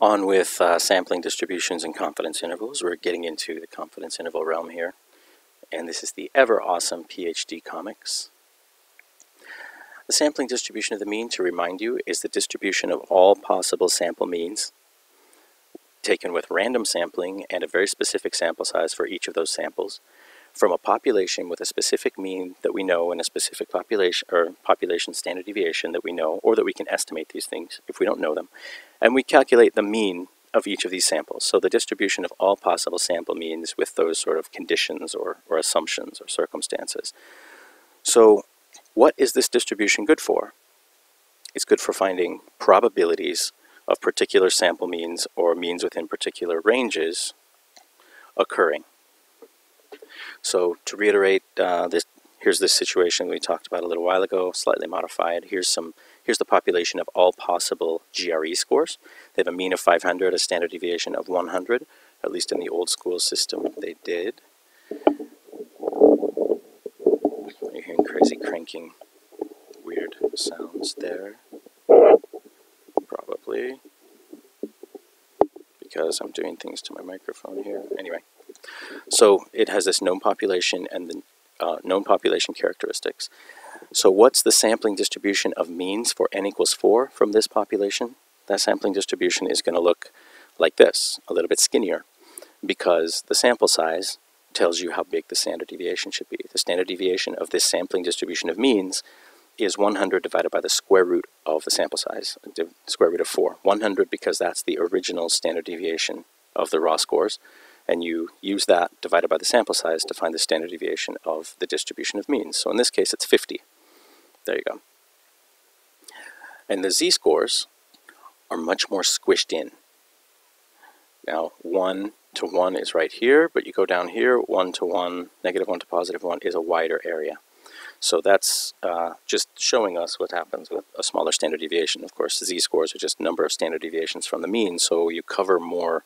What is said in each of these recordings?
On with uh, sampling distributions and confidence intervals. We're getting into the confidence interval realm here. And this is the ever awesome PhD comics. The sampling distribution of the mean, to remind you, is the distribution of all possible sample means taken with random sampling and a very specific sample size for each of those samples from a population with a specific mean that we know and a specific population or population standard deviation that we know or that we can estimate these things if we don't know them. And we calculate the mean of each of these samples. So the distribution of all possible sample means with those sort of conditions or, or assumptions or circumstances. So what is this distribution good for? It's good for finding probabilities of particular sample means or means within particular ranges occurring so to reiterate, uh, this, here's this situation we talked about a little while ago, slightly modified. Here's some. Here's the population of all possible GRE scores. They have a mean of 500, a standard deviation of 100. At least in the old school system, they did. You're hearing crazy cranking, weird sounds there. Probably because I'm doing things to my microphone here. Anyway. So it has this known population and the uh, known population characteristics. So what's the sampling distribution of means for n equals 4 from this population? That sampling distribution is going to look like this, a little bit skinnier, because the sample size tells you how big the standard deviation should be. The standard deviation of this sampling distribution of means is 100 divided by the square root of the sample size, the square root of 4. 100 because that's the original standard deviation of the raw scores, and you use that divided by the sample size to find the standard deviation of the distribution of means. So in this case, it's 50. There you go. And the z-scores are much more squished in. Now, 1 to 1 is right here, but you go down here, 1 to 1, negative 1 to positive 1 is a wider area. So that's uh, just showing us what happens with a smaller standard deviation. Of course, z-scores are just number of standard deviations from the mean, so you cover more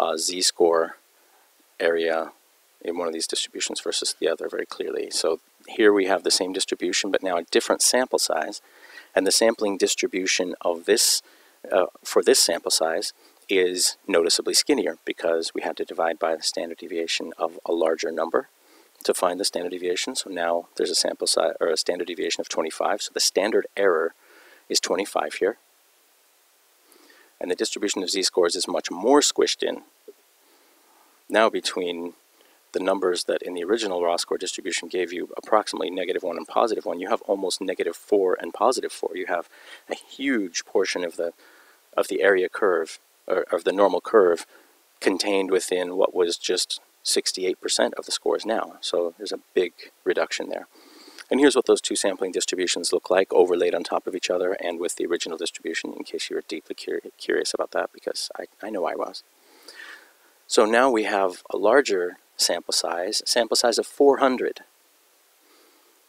uh, z-score area in one of these distributions versus the other very clearly. So here we have the same distribution, but now a different sample size. And the sampling distribution of this, uh, for this sample size, is noticeably skinnier because we had to divide by the standard deviation of a larger number to find the standard deviation. So now there's a sample size or a standard deviation of 25. So the standard error is 25 here. And the distribution of z-scores is much more squished in now between the numbers that in the original raw score distribution gave you approximately negative 1 and positive 1, you have almost negative 4 and positive 4. You have a huge portion of the, of the area curve, or of the normal curve, contained within what was just 68% of the scores now. So there's a big reduction there. And here's what those two sampling distributions look like, overlaid on top of each other and with the original distribution, in case you were deeply curi curious about that, because I, I know I was. So now we have a larger sample size, sample size of 400,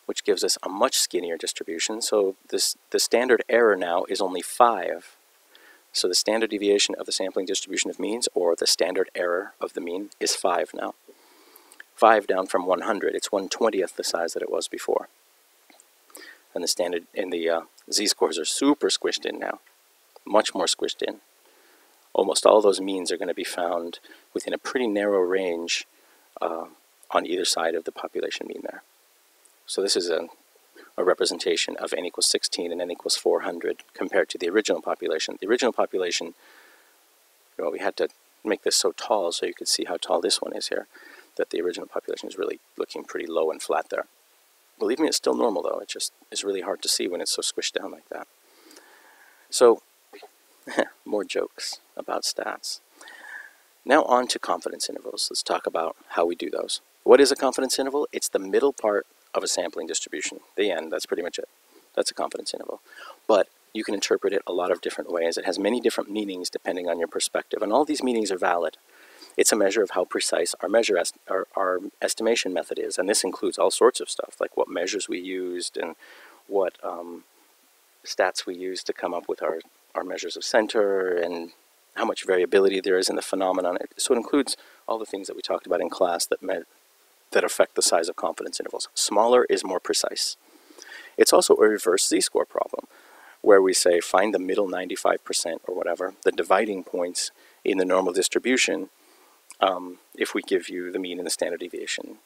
which gives us a much skinnier distribution. So this, the standard error now is only 5. So the standard deviation of the sampling distribution of means, or the standard error of the mean, is 5 now. 5 down from 100. It's 120th the size that it was before. And the standard and the uh, z-scores are super squished in now, much more squished in almost all those means are going to be found within a pretty narrow range uh, on either side of the population mean there. So this is a, a representation of n equals 16 and n equals 400 compared to the original population. The original population, well, we had to make this so tall so you could see how tall this one is here, that the original population is really looking pretty low and flat there. Believe me, it's still normal though. It just is really hard to see when it's so squished down like that. So More jokes about stats. Now on to confidence intervals. Let's talk about how we do those. What is a confidence interval? It's the middle part of a sampling distribution. The end, that's pretty much it. That's a confidence interval. But you can interpret it a lot of different ways. It has many different meanings depending on your perspective, and all these meanings are valid. It's a measure of how precise our measure est our, our estimation method is, and this includes all sorts of stuff, like what measures we used and what um, stats we used to come up with our our measures of center and how much variability there is in the phenomenon. So it includes all the things that we talked about in class that, that affect the size of confidence intervals. Smaller is more precise. It's also a reverse z-score problem. where we say find the middle 95% or whatever, the dividing points in the normal distribution, um, if we give you the mean and the standard deviation.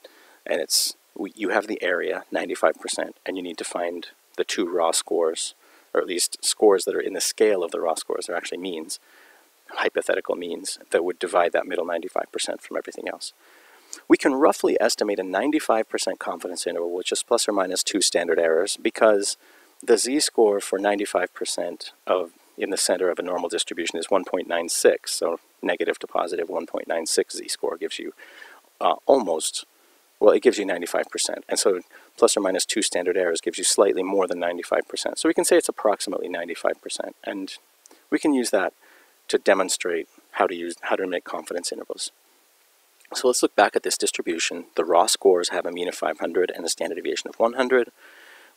And it's we, you have the area, 95%, and you need to find the two raw scores, or at least scores that are in the scale of the raw scores. They're actually means, hypothetical means, that would divide that middle 95% from everything else. We can roughly estimate a 95% confidence interval which is plus or minus two standard errors because the z-score for 95% of in the center of a normal distribution is 1.96, so negative to positive 1.96 z-score gives you uh, almost, well, it gives you 95%. And so plus or minus two standard errors gives you slightly more than 95%. So we can say it's approximately 95%. And we can use that to demonstrate how to use how to make confidence intervals. So let's look back at this distribution. The raw scores have a mean of 500 and a standard deviation of 100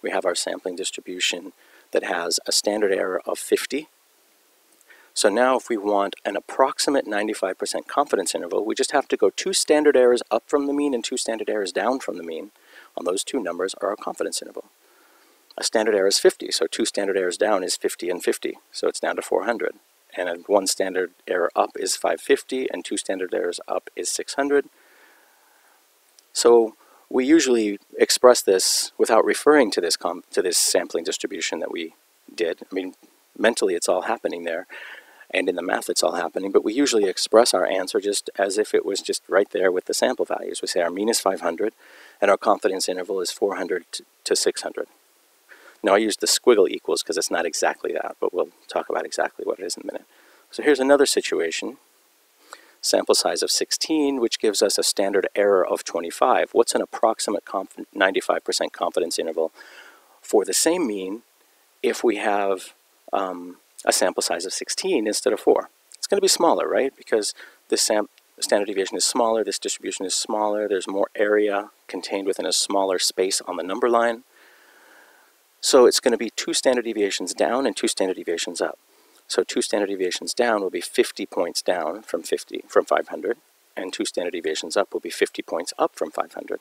we have our sampling distribution that has a standard error of 50. So now if we want an approximate 95% confidence interval, we just have to go two standard errors up from the mean and two standard errors down from the mean. On those two numbers are our confidence interval. A standard error is 50, so two standard errors down is 50 and 50, so it's down to 400. And one standard error up is 550, and two standard errors up is 600. So we usually express this without referring to this to this sampling distribution that we did. I mean, mentally it's all happening there, and in the math it's all happening, but we usually express our answer just as if it was just right there with the sample values. We say our mean is 500, and our confidence interval is 400 to 600. Now I use the squiggle equals because it's not exactly that, but we'll talk about exactly what it is in a minute. So here's another situation sample size of 16, which gives us a standard error of 25. What's an approximate 95% confidence interval for the same mean if we have um, a sample size of 16 instead of 4? It's going to be smaller, right? Because this standard deviation is smaller, this distribution is smaller, there's more area contained within a smaller space on the number line. So it's going to be two standard deviations down and two standard deviations up. So two standard deviations down will be 50 points down from 50 from 500, and two standard deviations up will be 50 points up from 500.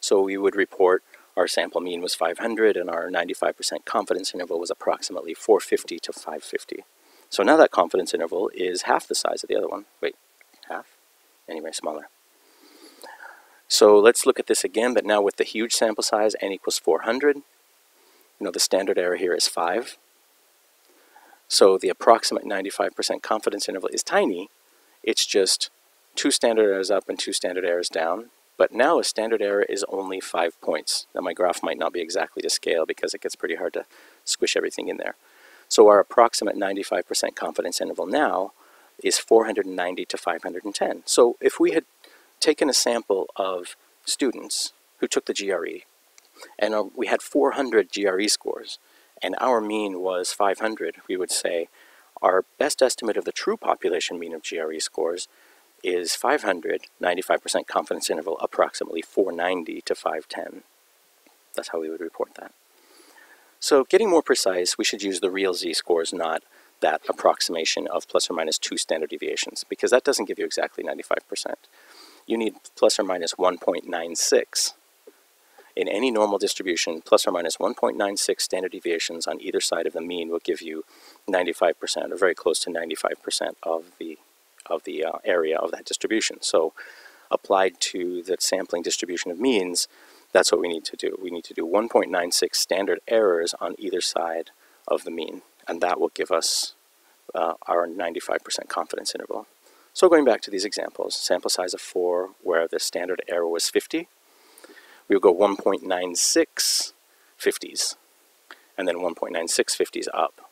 So we would report our sample mean was 500 and our 95% confidence interval was approximately 450 to 550. So now that confidence interval is half the size of the other one. Wait, half? Anyway, smaller. So let's look at this again, but now with the huge sample size, n equals 400. You know, the standard error here is 5. So the approximate 95% confidence interval is tiny. It's just two standard errors up and two standard errors down. But now a standard error is only five points. Now my graph might not be exactly to scale because it gets pretty hard to squish everything in there. So our approximate 95% confidence interval now is 490 to 510. So if we had taken a sample of students who took the GRE and uh, we had 400 GRE scores, and our mean was 500, we would say our best estimate of the true population mean of GRE scores is 500, 95% confidence interval, approximately 490 to 510. That's how we would report that. So getting more precise, we should use the real z-scores, not that approximation of plus or minus two standard deviations, because that doesn't give you exactly 95%. You need plus or minus 1.96 in any normal distribution, plus or minus 1.96 standard deviations on either side of the mean will give you 95% or very close to 95% of the, of the uh, area of that distribution. So applied to the sampling distribution of means, that's what we need to do. We need to do 1.96 standard errors on either side of the mean, and that will give us uh, our 95% confidence interval. So going back to these examples, sample size of 4 where the standard error was 50, we would go 1.96 50s, and then 1.96 50s up.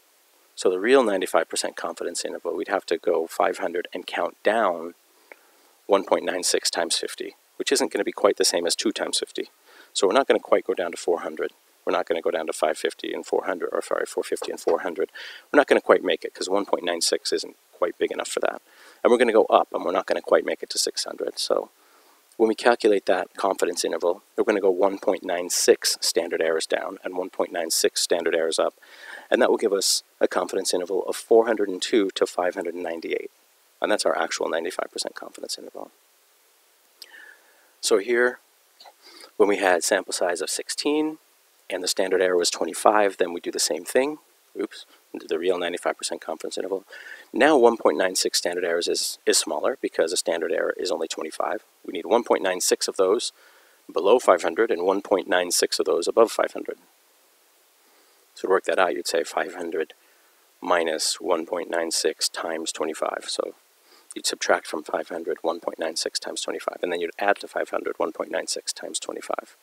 So the real 95% confidence interval, we'd have to go 500 and count down 1.96 times 50, which isn't going to be quite the same as 2 times 50. So we're not going to quite go down to 400. We're not going to go down to 550 and 400, or sorry, 450 and 400. We're not going to quite make it because 1.96 isn't quite big enough for that. And we're going to go up, and we're not going to quite make it to 600. So when we calculate that confidence interval, we're going to go 1.96 standard errors down and 1.96 standard errors up, and that will give us a confidence interval of 402 to 598. And that's our actual 95% confidence interval. So here, when we had sample size of 16, and the standard error was 25, then we do the same thing. Oops, the real 95% confidence interval. Now 1.96 standard errors is, is smaller because a standard error is only 25. We need 1.96 of those below 500 and 1.96 of those above 500. So to work that out, you'd say 500 minus 1.96 times 25. So you'd subtract from 500 1.96 times 25, and then you'd add to 500 1.96 times 25.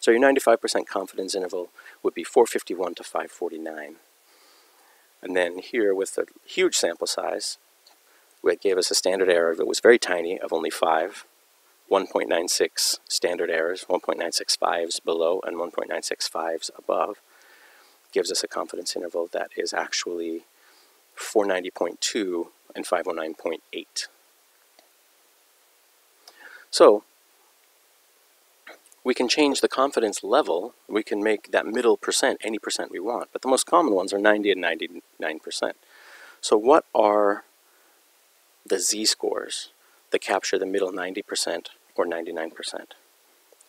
So your 95% confidence interval would be 451 to 549. And then here with a huge sample size, it gave us a standard error that was very tiny of only 5, 1.96 standard errors, 1.965s below and 1.965s above, gives us a confidence interval that is actually 490.2 and 509.8. So we can change the confidence level. We can make that middle percent any percent we want, but the most common ones are 90 and 99%. So what are the z-scores that capture the middle 90% or 99%?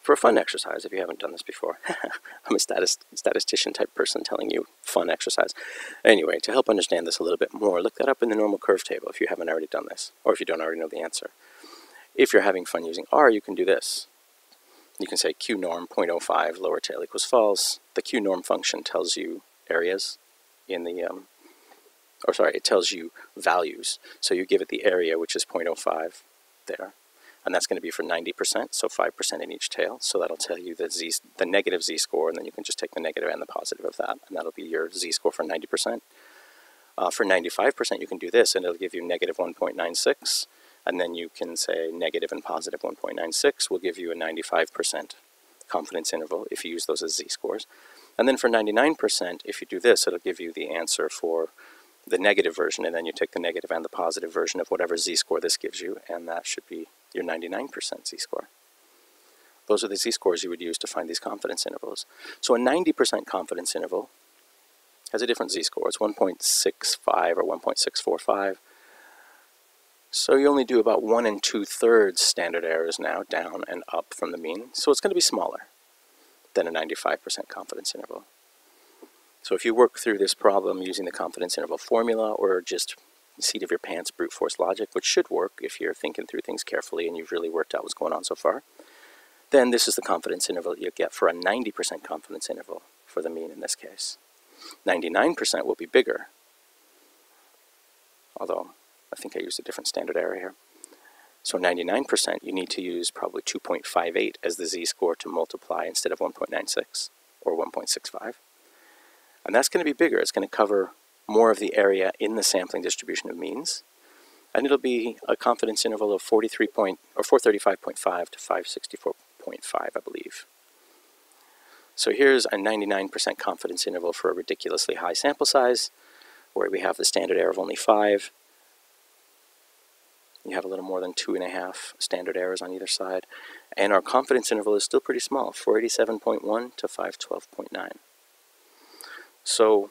For a fun exercise, if you haven't done this before. I'm a statist statistician type person telling you fun exercise. Anyway, to help understand this a little bit more, look that up in the normal curve table if you haven't already done this, or if you don't already know the answer. If you're having fun using R, you can do this. You can say q norm 0.05 lower tail equals false. The q norm function tells you areas in the, um, or sorry, it tells you values. So you give it the area, which is 0.05 there. And that's going to be for 90%, so 5% in each tail. So that'll tell you the, z, the negative z-score, and then you can just take the negative and the positive of that, and that'll be your z-score for 90%. Uh, for 95%, you can do this, and it'll give you negative 1.96, and then you can say negative and positive 1.96 will give you a 95% confidence interval if you use those as z-scores. And then for 99%, if you do this, it'll give you the answer for the negative version, and then you take the negative and the positive version of whatever z-score this gives you, and that should be your 99% z-score. Those are the z-scores you would use to find these confidence intervals. So a 90% confidence interval has a different z-score. It's 1.65 or 1.645. So you only do about one and two thirds standard errors now, down and up from the mean. So it's going to be smaller than a 95% confidence interval. So if you work through this problem using the confidence interval formula or just seat of your pants brute force logic, which should work if you're thinking through things carefully and you've really worked out what's going on so far, then this is the confidence interval you get for a 90% confidence interval for the mean in this case. 99% will be bigger, although I think I used a different standard error here. So 99%, you need to use probably 2.58 as the z-score to multiply instead of 1.96 or 1.65. And that's going to be bigger. It's going to cover more of the area in the sampling distribution of means. And it'll be a confidence interval of 43 point, or 435.5 to 564.5, I believe. So here's a 99% confidence interval for a ridiculously high sample size, where we have the standard error of only 5, you have a little more than two and a half standard errors on either side. And our confidence interval is still pretty small, 487.1 to 512.9. So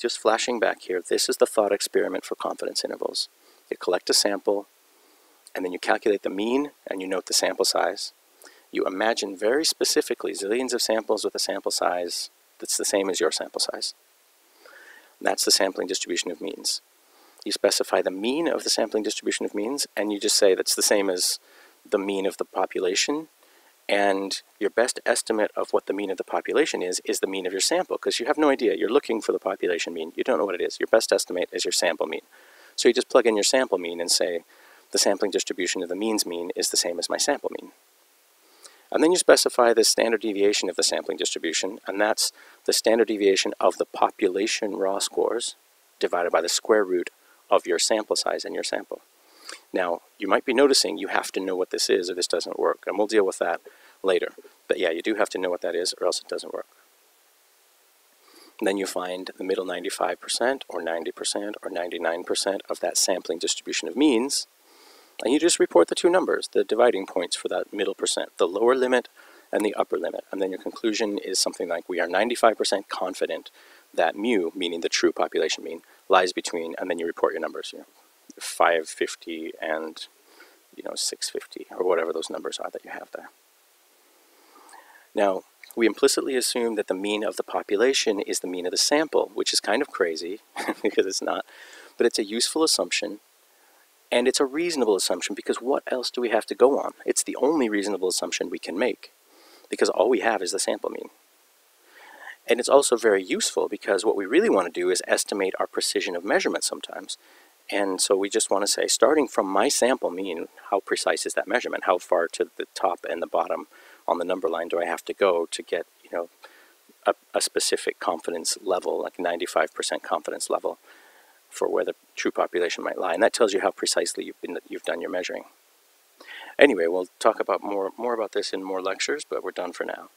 just flashing back here, this is the thought experiment for confidence intervals. You collect a sample, and then you calculate the mean, and you note the sample size. You imagine very specifically zillions of samples with a sample size that's the same as your sample size. that's the sampling distribution of means you specify the mean of the sampling distribution of means, and you just say that's the same as the mean of the population, and your best estimate of what the mean of the population is, is the mean of your sample, because you have no idea. You're looking for the population mean. You don't know what it is. Your best estimate is your sample mean. So you just plug in your sample mean and say, the sampling distribution of the means mean is the same as my sample mean. And then you specify the standard deviation of the sampling distribution, and that's the standard deviation of the population raw scores divided by the square root of your sample size and your sample. Now, you might be noticing you have to know what this is or this doesn't work, and we'll deal with that later. But yeah, you do have to know what that is or else it doesn't work. And then you find the middle 95% or 90% or 99% of that sampling distribution of means, and you just report the two numbers, the dividing points for that middle percent, the lower limit and the upper limit. And then your conclusion is something like we are 95% confident that mu, meaning the true population mean, lies between, and then you report your numbers, here. 550 and, you know, 650, or whatever those numbers are that you have there. Now, we implicitly assume that the mean of the population is the mean of the sample, which is kind of crazy because it's not, but it's a useful assumption and it's a reasonable assumption because what else do we have to go on? It's the only reasonable assumption we can make because all we have is the sample mean. And it's also very useful because what we really want to do is estimate our precision of measurement sometimes. And so we just want to say, starting from my sample mean, how precise is that measurement? How far to the top and the bottom on the number line do I have to go to get, you know, a, a specific confidence level, like 95% confidence level for where the true population might lie. And that tells you how precisely you've, been, you've done your measuring. Anyway, we'll talk about more, more about this in more lectures, but we're done for now.